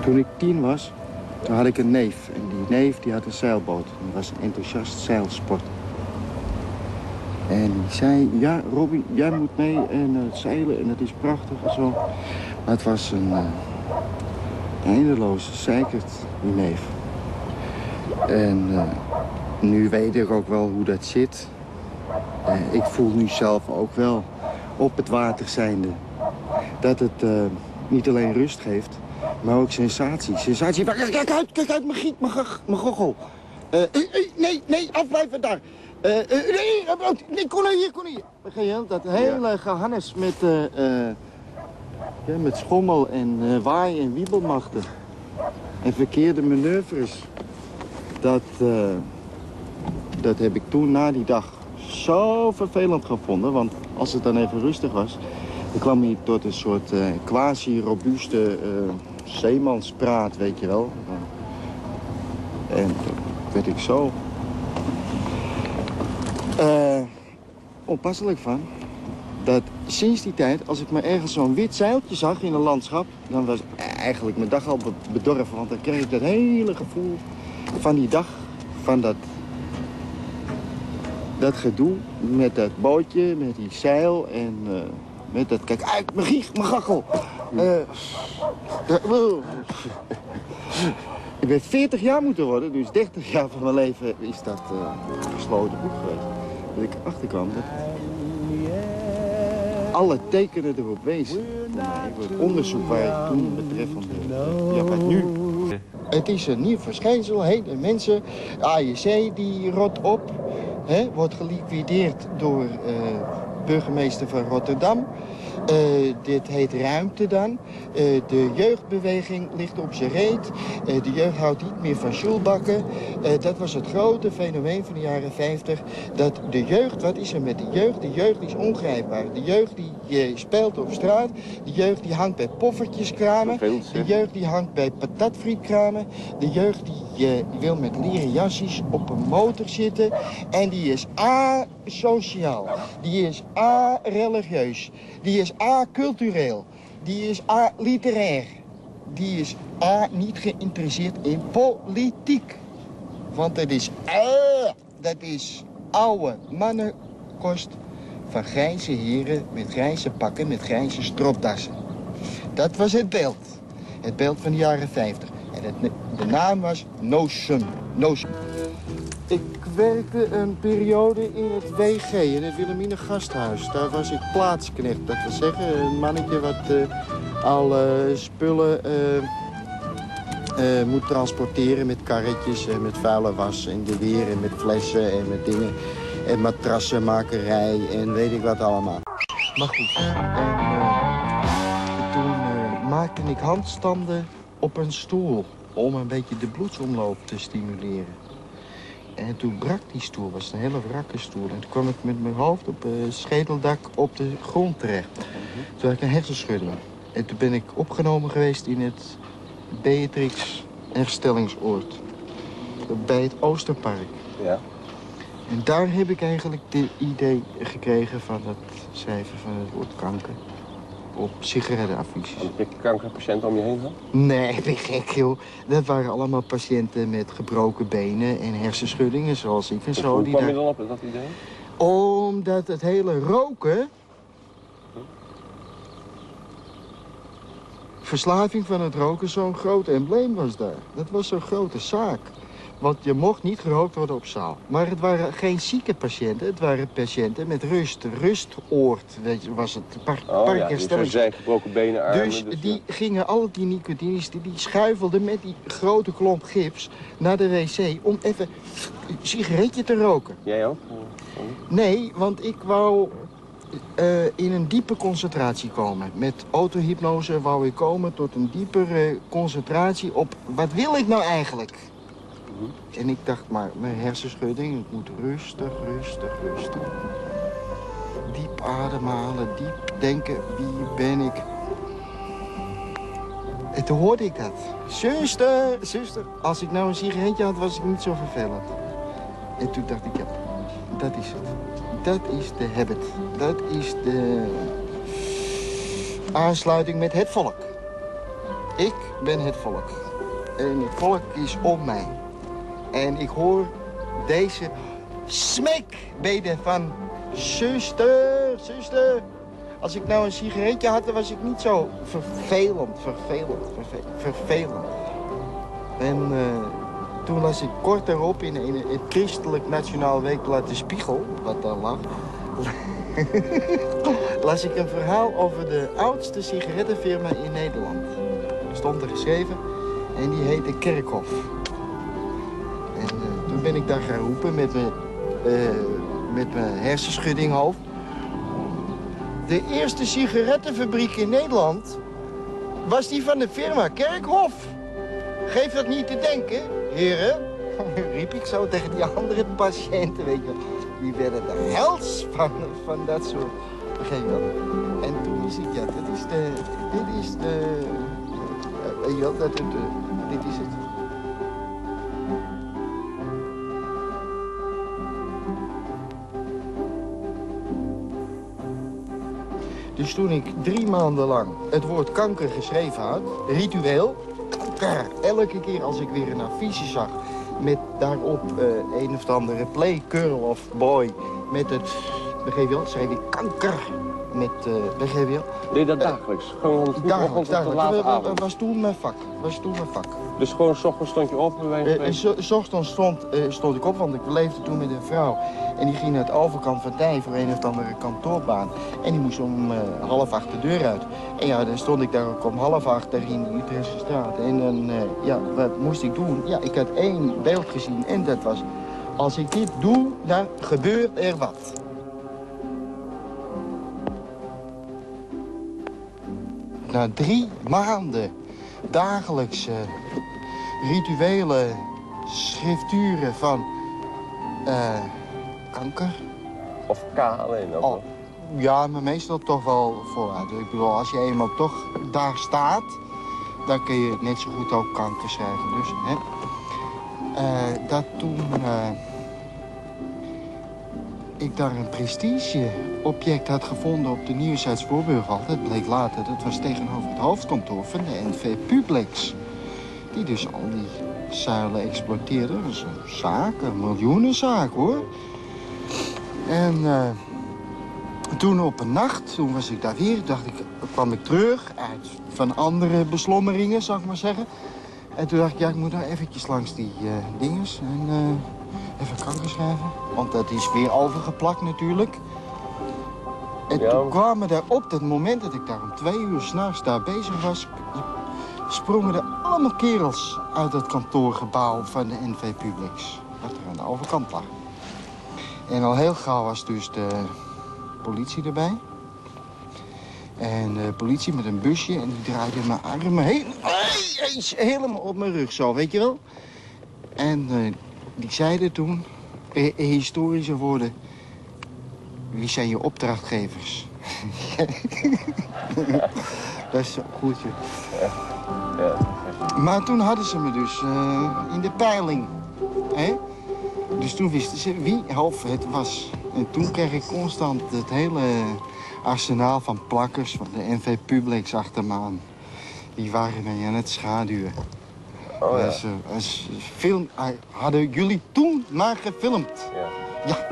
Toen ik tien was, toen had ik een neef. En die neef die had een zeilboot. Die was een enthousiast zeilsport. En die zei, ja Robin, jij moet mee en uh, zeilen en het is prachtig en zo. Maar het was een uh, eindeloze zeikert, die neef. En uh, nu weet ik ook wel hoe dat zit. ik voel nu zelf ook wel op het water zijnde dat het niet alleen rust geeft, maar ook sensatie. Sensatie van, kijk uit, kijk uit, mijn giet, mijn, gochel. Uh, nee, nee, afblijven daar. Nee, nee, kom hier, kom hier. Begin je, dat hele gehannes met, ja, met schommel en waai- en wiebelmachten. En verkeerde manoeuvres. Dat, dat heb ik toen na die dag zo vervelend gevonden. Want als het dan even rustig was, dan kwam hij tot een soort quasi-robuuste zeemanspraat, weet je wel. En toen werd ik zo uh, onpasselijk van. Dat sinds die tijd, als ik maar ergens zo'n wit zeiltje zag in een landschap... dan was eigenlijk mijn dag al bedorven. Want dan kreeg ik dat hele gevoel van die dag, van dat, dat gedoe met dat bootje, met die zeil en uh, met dat... Kijk uit, mijn gieg, mijn gachel. Uh, ik ben 40 jaar moeten worden, dus 30 jaar van mijn leven is dat uh, gesloten boek geweest. Dat ik achterkwam dat alle tekenen erop wezen het onderzoek waar ik toen ja wat nu. Het is een nieuw verschijnsel, hè? de mensen, AJC die rot op, wordt geliquideerd door uh, burgemeester van Rotterdam. Uh, dit heet ruimte dan. Uh, de jeugdbeweging ligt op zijn reet. Uh, de jeugd houdt niet meer van schoolbakken. dat was het grote fenomeen van de jaren 50. Dat de jeugd, wat is er met de jeugd? De jeugd is ongrijpbaar. De jeugd die speelt op straat. De jeugd die hangt bij poffertjeskramen. De jeugd die hangt bij patatfrietkramen. De jeugd die, die wil met leren jasjes op een motor zitten. En die is asociaal. Die is a-religieus. Die is A-cultureel. Die is A-literair. Die is A niet geïnteresseerd in politiek. Want dat is A, dat is oude mannenkost van grijze heren met grijze pakken met grijze stropdassen. Dat was het beeld. Het beeld van de jaren 50. En het, de naam was Notion. Notion. Ik werkte een periode in het WG, in het Wilhelmine Gasthuis. Daar was ik plaatsknecht, dat wil zeggen een mannetje wat uh, al uh, spullen uh, moet transporteren met karretjes en met vuile was en de weer en met flessen en met dingen. En matrassenmakerij en weet ik wat allemaal. Maar goed, en, toen maakte ik handstanden op een stoel om een beetje de bloedsomloop te stimuleren. En toen brak die stoel, was een hele wrakke stoel. En toen kwam ik met mijn hoofd op het schedeldak op de grond terecht. Toen had ik een hersenschudding. En toen ben ik opgenomen geweest in het Beatrix herstellingsoord. Bij het Oosterpark. Ja. En daar heb ik eigenlijk het idee gekregen van het schrijven van het woord kanker op sigarettenaffiches. Heb je kankerpatiënten om je heen had? Nee, ik ben gek, joh. Dat waren allemaal patiënten met gebroken benen en hersenschuddingen, zoals ik en zo. Hoe kwam je dan op dat idee? Omdat het hele roken... Verslaving van het roken zo'n groot embleem was daar. Dat was zo'n grote zaak. Want je mocht niet gerookt worden op zaal. Maar het waren geen zieke patiënten. Het waren patiënten met rust. Rustoord weet je, was het. Par oh ja, dus zijn gebroken benen, armen. Dus, dus die gingen al die nicotines, die, die schuifelden met die grote klomp gips naar de wc... om even een sigaretje te roken. Jij ook? Nee, want ik wou uh, in een diepe concentratie komen. Met autohypnose wou ik komen tot een diepere concentratie op... wat wil ik nou eigenlijk? En ik dacht, maar mijn hersenschudding, ik moet rustig, rustig, rustig. Diep ademhalen, diep denken, wie ben ik? En toen hoorde ik dat. Zuster, zuster, als ik nou een sigaretje had, was ik niet zo vervelend. En toen dacht ik, ja, dat is het. Dat is de habit. Dat is de aansluiting met het volk. Ik ben het volk. En het volk is om mij. En ik hoor deze smeekbeden van... Zuster, zuster. Als ik nou een sigaretje had, dan was ik niet zo vervelend, vervelend, verve- vervelend. En eh, toen las ik kort daarop in, een, het Christelijk Nationaal Weekblad De Spiegel, wat daar lag... las ik een verhaal over de oudste sigarettenfirma in Nederland. Stond er geschreven en die heette Kerkhof. En eh, toen ben ik daar gaan roepen met mijn, eh, met mijn hersenschudding hoofd. De eerste sigarettenfabriek in Nederland was die van de firma Kerkhof. Geef dat niet te denken, heren. Riep ik zo tegen die andere patiënten, weet je. Die werden de hels van, van dat soort. En toen is het, ja, dit is de, dit is de, eh, weet je wel, dit is het. Dus toen ik drie maanden lang het woord kanker geschreven had, ritueel, kanker, elke keer als ik weer een affiche zag met daarop eh, een of andere play girl of boy met het, begreep je wel, schreef ik kanker met, eh wel, Deed je dat dagelijks? Gewoon dagelijks, dagelijks. was toen mijn vak, was toen mijn vak. Dus gewoon s ochtends stond je op bij wijze van Eh, spreken? s- ochtends stond, eh, stond ik op, want ik leefde toen met een vrouw. En die ging naar het overkant van Tij voor een of andere kantoorbaan. En die moest om eh, half acht de deur uit. En ja, dan stond ik daar ook om half acht daar in de Utrechtse straat. En dan, eh, ja, wat moest ik doen? Ja, ik had één beeld gezien en dat was... Als ik dit doe, dan gebeurt er wat. Na drie maanden dagelijkse rituele schrifturen van eh, kanker. Of K alleen ook? Oh, ja, maar meestal toch wel vooruit. Ik bedoel, als je eenmaal toch daar staat, dan kun je net zo goed ook kanker schrijven. Dus, hè. Eh, dat toen eh, ik daar een prestige-object had gevonden op de Nieuwzijds Voorburg dat bleek later, dat was tegenover het hoofdkantoor van de NV Publix. Die dus al die zuilen exploiteerde. Dat was een zaak, een miljoenenzaak hoor. En eh, toen op een nacht, toen was ik daar weer, dacht ik, kwam ik terug uit van andere beslommeringen, zou ik maar zeggen. En toen dacht ik, ja, ik moet nou eventjes langs die eh dinges en eh, even kanker schrijven. Want dat is weer overgeplakt natuurlijk. En Ja. toen kwamen daar op dat moment dat ik daar om twee uur s'nachts daar bezig was, sprongen er allemaal kerels uit het kantoorgebouw van de NV Publix. Wat er aan de overkant lag. En al heel gauw was dus de politie erbij. En de politie met een busje en die draaide mijn armen heel, helemaal op mijn rug zo, weet je wel. En eh, die zeiden toen, eh, historische woorden, wie zijn je opdrachtgevers? Dat is goed. Maar toen hadden ze me dus eh, in de peiling. Hè? Dus toen wisten ze wie half het was. En toen kreeg ik constant het hele arsenaal van plakkers van de NV Publix achter me aan. Die waren mij aan het schaduwen. Oh ja. Dus, als film, hadden jullie toen maar gefilmd. ja. Ja.